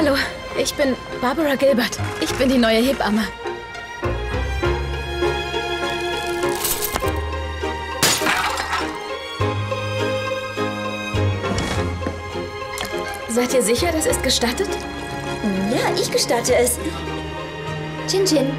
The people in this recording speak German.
Hallo, ich bin Barbara Gilbert. Ich bin die neue Hebamme. Seid ihr sicher, das ist gestattet? Ja, ich gestatte es. Chin Chin.